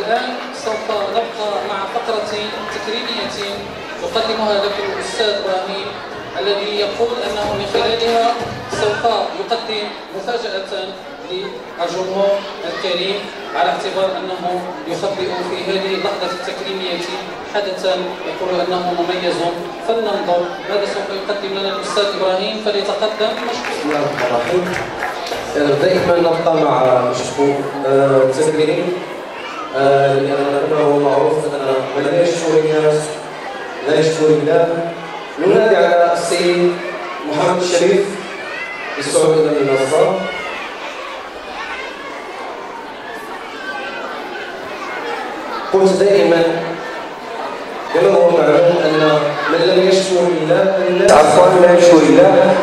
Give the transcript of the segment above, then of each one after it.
الآن سوف نبقى مع فقرة تكريمية يقدمها لكم الأستاذ إبراهيم الذي يقول أنه من خلالها سوف يقدم مفاجأة للجمهور الكريم على اعتبار أنه يخبئ في هذه اللحظة التكريمية حدثا يقول أنه مميز. فلننظر ماذا سوف يقدم لنا الأستاذ إبراهيم. فليتقدم. بسم الله الرحمن الرحيم. دائما نبقى مع مشكوك التكريم لأنه معروف أن من لا يشكر الناس لا يشكر الله ننادي على السيد محمد الشريف بالصعود إلى المنصة قلت دائما كما هو معلوم ان من لم يشكر الله عفوا لا يشكر الله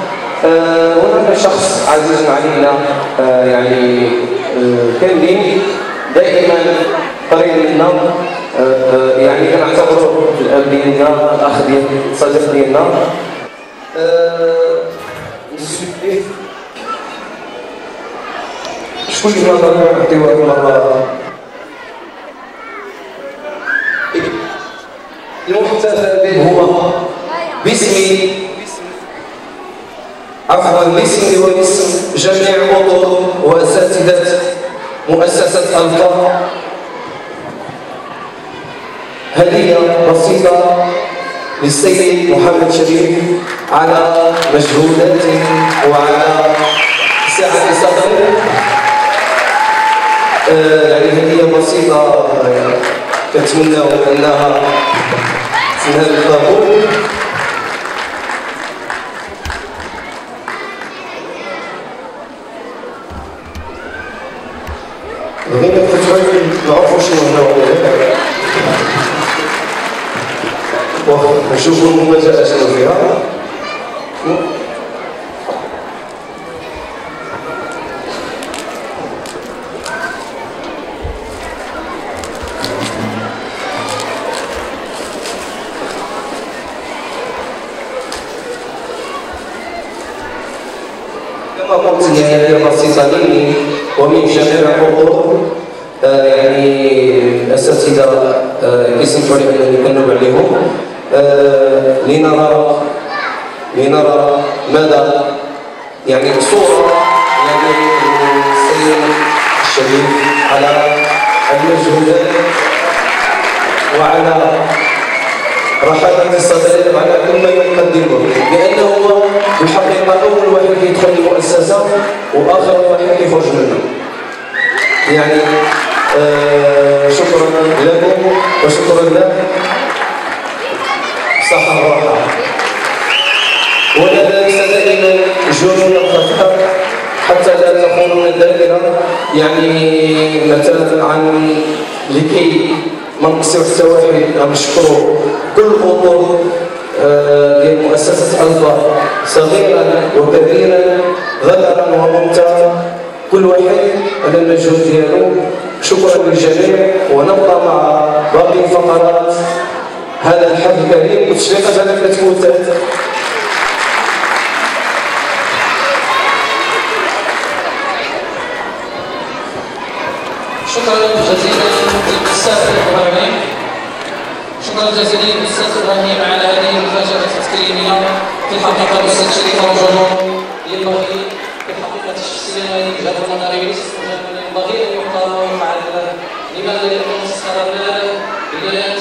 آه هناك شخص عزيز علينا آه يعني آه كان لي دائما قريب منا آه يعني كنعتبره الاب ديالنا الاخ ديالنا الصديق ديالنا آه شكون اللي المره المحتفل به هو باسمي. وباسم جميع أطر وأساتذة. مؤسسة الفا هدية بسيطة للسيد محمد شريف على مجهوداته وعلى سعه صدره. آه يعني هدية بسيطة كنتمنى أنها تنال القبول بغينا فتوى نعرفوا شنو هنا ونشوفوا المفاجأة شنو فيها كما قلت هي بسيطة مني ومن جميع الحضور آه يعني الأساتذة آه كيسمحوا لي أنني نكذب عليهم آه لنرى لنرى ماذا يعني صورة يعني السيد الشريف على المجهودات وعلى رحلة الصدر على كل ما يقدمه لأنه هو الحقيقة أول واحد يدخل المؤسسة وآخر واحد يخرج منها يعني آه شكرا لكم وشكرا له صحة وراحة. ولا ننسى دائما جنون الخفاء حتى لا تكون الدائرة يعني مثلا عن لكي ما نقصر واحد نشكروا كل الاطر ديال مؤسسة ألفا صغيرا وكبيرا ذكرا وانثى كل واحد على المجهود ديالو. شكرا للجميع ونبقى مع باقي الفقرات. هذا الحفل الكريم وتشريقات هذا كتموت شكرا جزيلا للأستاذ إبراهيم. شكرا جزيلا للأستاذ إبراهيم على هذه المفاجأة التكريميه في الحقيقة الأستاذ شريف رجل ينبغي في الحقيقة الشخصية وجهه نظري لماذا يكون الصلاة مالا بنية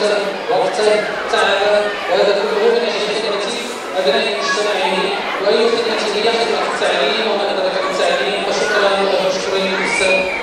وقتا تعبا وهذا كله من أجل خدمة أبناء مجتمعه وأي خدمة هي خدمة التعليم ومن أدرك التعليم وشكرا شكرا للأستاذ